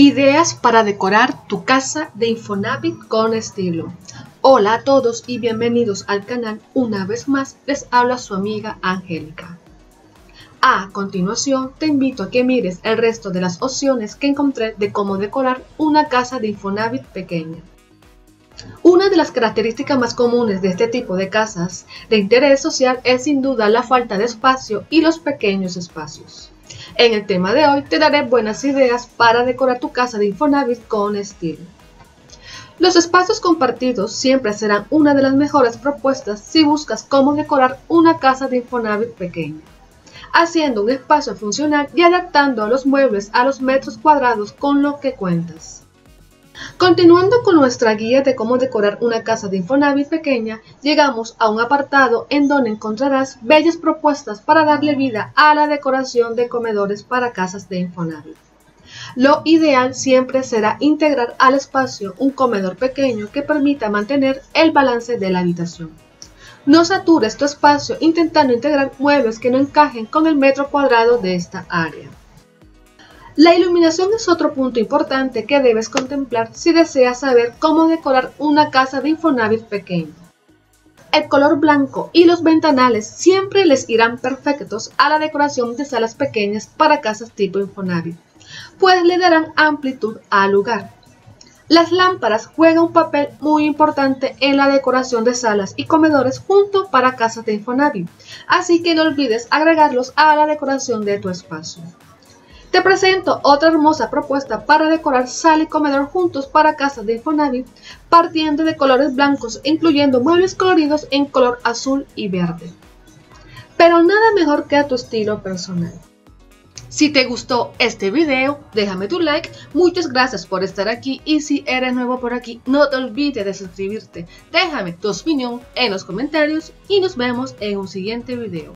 Ideas para decorar tu casa de Infonavit con estilo. Hola a todos y bienvenidos al canal. Una vez más les habla su amiga Angélica. A continuación te invito a que mires el resto de las opciones que encontré de cómo decorar una casa de Infonavit pequeña. Una de las características más comunes de este tipo de casas de interés social es sin duda la falta de espacio y los pequeños espacios. En el tema de hoy te daré buenas ideas para decorar tu casa de Infonavit con estilo. Los espacios compartidos siempre serán una de las mejores propuestas si buscas cómo decorar una casa de Infonavit pequeña, haciendo un espacio funcional y adaptando a los muebles a los metros cuadrados con lo que cuentas. Continuando con nuestra guía de cómo decorar una casa de Infonavit pequeña, llegamos a un apartado en donde encontrarás bellas propuestas para darle vida a la decoración de comedores para casas de Infonavit. Lo ideal siempre será integrar al espacio un comedor pequeño que permita mantener el balance de la habitación. No satures tu espacio intentando integrar muebles que no encajen con el metro cuadrado de esta área. La iluminación es otro punto importante que debes contemplar si deseas saber cómo decorar una casa de Infonavit pequeño. El color blanco y los ventanales siempre les irán perfectos a la decoración de salas pequeñas para casas tipo Infonavit, pues le darán amplitud al lugar. Las lámparas juegan un papel muy importante en la decoración de salas y comedores junto para casas de Infonavit, así que no olvides agregarlos a la decoración de tu espacio. Te presento otra hermosa propuesta para decorar sala y comedor juntos para casas de Infonavit, partiendo de colores blancos, incluyendo muebles coloridos en color azul y verde. Pero nada mejor que a tu estilo personal. Si te gustó este video, déjame tu like, muchas gracias por estar aquí y si eres nuevo por aquí, no te olvides de suscribirte. Déjame tu opinión en los comentarios y nos vemos en un siguiente video.